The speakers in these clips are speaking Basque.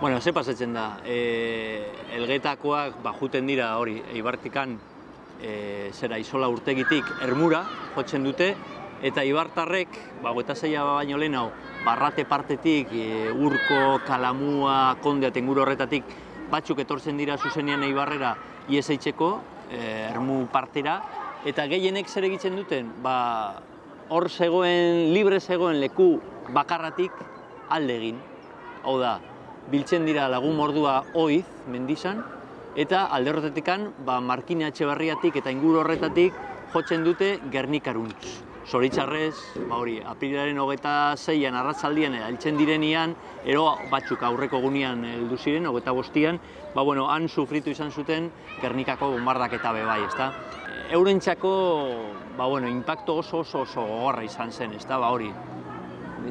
Bueno, ze pasatzen da, e, elgetakoak ba, juten dira hori, eibartikan e, zera isola urtegitik ermura jotzen dute, eta ibartarrek, ba, goeta zeia baino lehen hau, barrate partetik, e, urko, kalamua, kondea, tenguru horretatik, batzuk etortzen dira zuzenean eibarrera ieseitzeko, e, ermu partera, eta gehienek zer egiten duten, ba, hor zegoen, libre zegoen leku bakarratik alde egin. Hau da, biltzen dira lagun mordua oiz, mendizan, eta alde ba, Markine Etxeberriatik eta inguru horretatik jotzen dute Gernikaruntz. Zoritzarrez, ba hori, aprilaren hogeta zeian, arratzaldian, heltzen direnian, ero batzuk aurreko gunean heldu ziren, hogeta bostian, ba bueno, han sufritu izan zuten Gernikako bombardak eta bebai, ezta? Eurentzako, ba bueno, impacto oso oso oso gogorra izan zen, ezta, ba hori.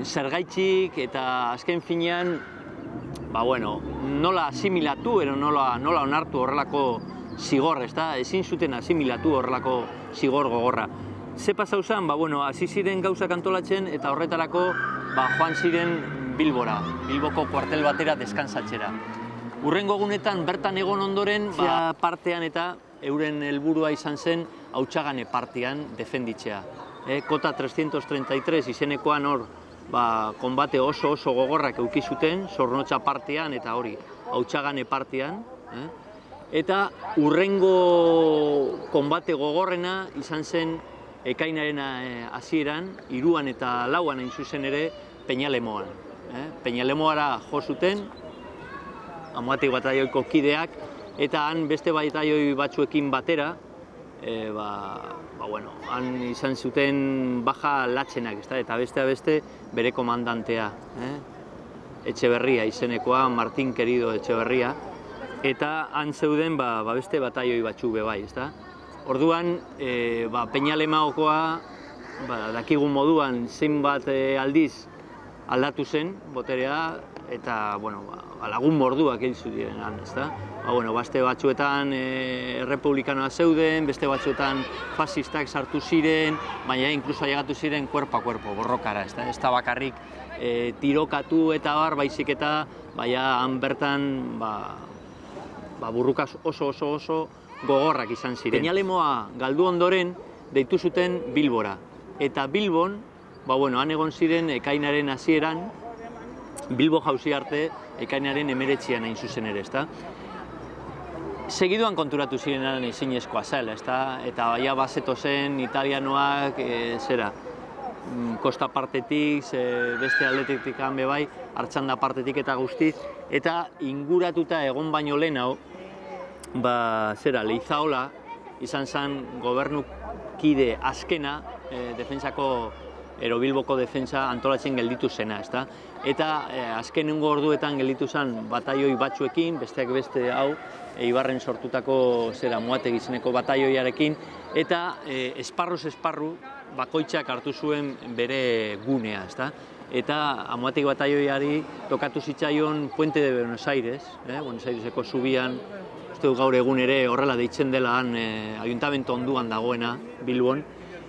Zergaitzik eta azken finean, ba bueno, nola asimilatu, ero nola, nola onartu horrelako zigor, ezta? Ezin zuten asimilatu horrelako zigor gogorra. Ze pasau zen, ba, bueno, hasi ziren gauzak antolatzen eta horretarako ba, joan ziren Bilbora, Bilboko kuartel batera deskansatzera. Urrengo egunetan bertan egon ondoren ba, partean eta euren helburua izan zen hautsagane partian defenditzea. E, kota 333 izenekoan hor ba, konbate oso oso gogorrak euki zuten, zornotxa partean eta hori hautsagane partian. E? Eta urrengo konbate gogorrena izan zen ekainaren eh, hasieran, iruan eta lauan hain zuzen ere, Peñalemoan. Eh? Peñalemoara jo zuten, amuatik bataioiko kideak, eta han beste bataioi batzuekin batera, e, ba, ba, bueno, han izan zuten baja latzenak, ezta? eta beste beste bere komandantea. Eh? Etxeberria izenekoa, Martin Querido Etxeberria, eta han zeuden ba, ba beste bataioi batzu bebai, ezta? Orduan, e, ba, Peñalemaokoa, ba, dakigun moduan, zenbat e, aldiz aldatu zen boterea, eta bueno, ba, lagun morduak hil diren han, ezta? Ba, bueno, baste batzuetan e, republikanoa zeuden, beste batzuetan fasistak sartu ziren, baina inkluso ailegatu ziren kuerpa kuerpo, borrokara, ezta? Ez da bakarrik e, tirokatu eta bar, baizik eta, baina han bertan, ba, ba, burrukaz oso oso oso gogorrak izan ziren. Peñalemoa galdu ondoren deitu zuten Bilbora. Eta Bilbon, ba bueno, han egon ziren ekainaren hasieran Bilbo jauzi arte ekainaren emeretzian hain zuzen ere, ezta? Segiduan konturatu zirenan ezinezkoa zela, ezta? Eta baia bazeto zen italianoak, e, zera, kosta partetik, ze beste aldetik hanbe bai, hartzanda partetik eta guztiz, eta inguratuta egon baino lehen hau, ba, zera, leizaola, izan zen gobernukide azkena, e, defentsako Erobilboko defentsa antolatzen gelditu zena, ezta? Eta e, azkenengo orduetan gelditu zen bataioi batzuekin, besteak beste hau, Eibarren sortutako zera muate gizeneko bataioiarekin, eta e, esparruz esparru bakoitzak hartu zuen bere gunea, ezta? Eta amuatik bataioiari tokatu zitzaion Puente de Buenos Aires, eh? Buenos Aireseko zubian, uste gaur egun ere horrela deitzen dela han e, ayuntamentu onduan dagoena Bilbon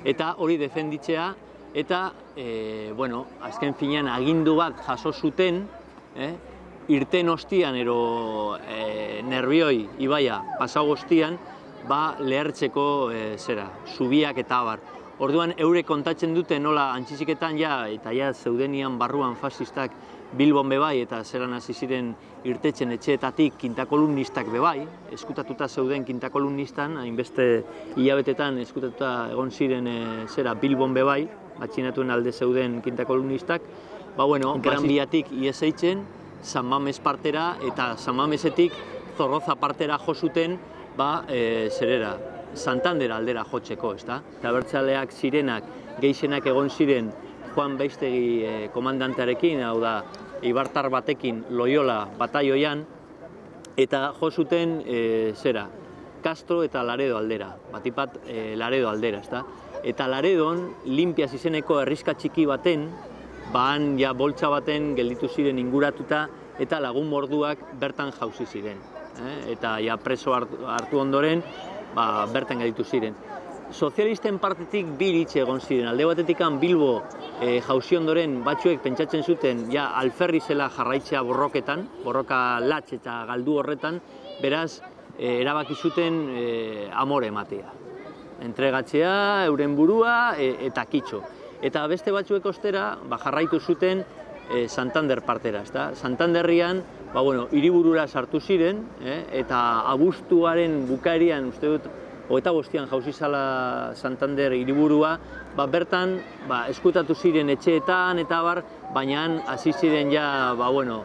eta hori defenditzea eta e, bueno, azken finean agindu bat jaso zuten eh, irten ostian ero e, nervioi ibaia pasau ostian ba lehertzeko e, zera, zubiak eta abar. Orduan eure kontatzen dute nola antxiziketan ja eta ja zeudenian barruan fasistak Bilbon bebai eta zeran hasi ziren irtetzen etxeetatik kintakolumnistak bebai, eskutatuta zeuden kintakolumnistan, hainbeste hilabetetan eskutatuta egon ziren e, zera Bilbon bebai, batxinatuen alde zeuden kintakolumnistak, ba bueno, gran biatik ieseitzen, San Mames partera eta San Mamesetik Zorroza partera jo zuten, ba, e, zerera, Santander aldera jotzeko, ezta? Eta bertzaleak zirenak, geixenak egon ziren Juan Beistegi e, komandantearekin, hau da, Ibartar batekin Loyola bataioian, eta jo zuten e, zera, Castro eta Laredo aldera, batipat e, Laredo aldera, ezta? Eta Laredon, limpiaz izeneko herrizka txiki baten, bahan ja boltsa baten gelditu ziren inguratuta, eta lagun morduak bertan jauzi ziren. Eh? Eta ja preso hartu, ondoren, ba, bertan gelditu ziren. sozialisten partetik bi iritzi egon ziren. Alde batetik Bilbo e, jauzi ondoren batzuek pentsatzen zuten ja alferri zela jarraitzea borroketan, borroka latx eta galdu horretan, beraz, e, erabaki zuten e, amore ematea. Entregatzea, euren burua e, eta kitxo. Eta beste batzuek ostera, ba, jarraitu zuten e, Santander partera, ezta? Santanderrian, ba, bueno, hiriburura sartu ziren, eh? eta abuztuaren bukaerian, uste dut, hogeita bostian jauzi zala Santander hiriburua, ba, bertan ba, eskutatu ziren etxeetan eta bar, baina hasi ziren ja, ba, bueno,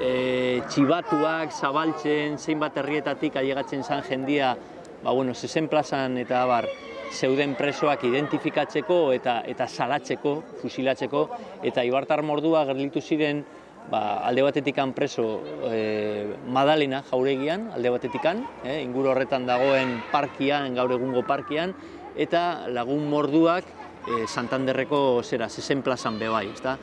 e, txibatuak, zabaltzen, zeinbat herrietatik ailegatzen zan jendia, ba, bueno, zezen plazan eta bar, zeuden presoak identifikatzeko eta eta salatzeko, fusilatzeko, eta Ibartar mordua gerlitu ziren ba, alde batetikan preso e, Madalena jauregian, alde batetikan, e, inguru horretan dagoen parkian, gaur egungo parkian, eta lagun morduak e, Santanderreko zera, zezen plazan bebai, ezta?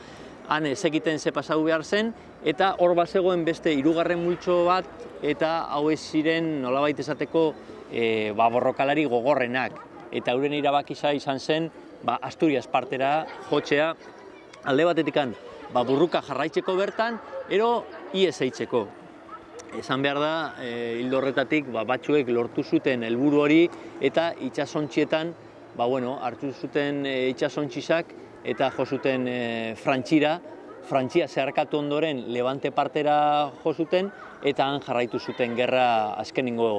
Han ez egiten ze pasau behar zen, eta hor bazegoen beste hirugarren multxo bat, eta hau ez ziren nolabait esateko e, ba, borrokalari gogorrenak. Eta euren irabakisa izan zen, ba, Asturias partera jotzea, alde batetikan, ba, burruka jarraitzeko bertan, ero ies eitzeko. Esan behar da, e, hildo horretatik ba, batzuek lortu zuten helburu hori eta itxasontzietan ba, bueno, hartu zuten e, itxasontzizak eta jo zuten e, frantxira, frantzia zeharkatu ondoren levante partera jo zuten eta han jarraitu zuten gerra azkeningo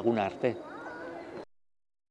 eguna arte.